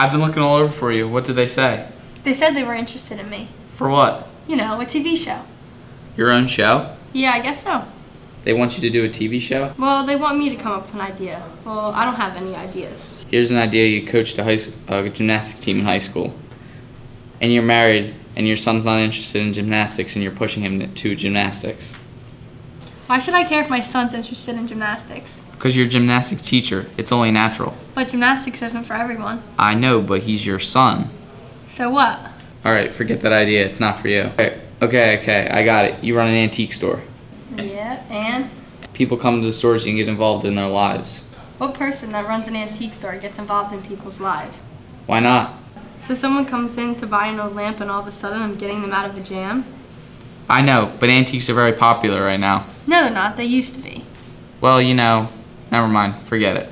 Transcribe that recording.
I've been looking all over for you. What did they say? They said they were interested in me. For what? You know, a TV show. Your own show? Yeah, I guess so. They want you to do a TV show? Well, they want me to come up with an idea. Well, I don't have any ideas. Here's an idea you coached a high uh, gymnastics team in high school. And you're married, and your son's not interested in gymnastics, and you're pushing him to gymnastics. Why should I care if my son's interested in gymnastics? Because you're a gymnastics teacher. It's only natural. But gymnastics isn't for everyone. I know, but he's your son. So what? Alright, forget that idea. It's not for you. Okay, okay, okay, I got it. You run an antique store. Yeah, and? People come to the stores, and get involved in their lives. What person that runs an antique store gets involved in people's lives? Why not? So someone comes in to buy an old lamp and all of a sudden I'm getting them out of a jam? I know, but antiques are very popular right now. No, they're not. They used to be. Well, you know, never mind. Forget it.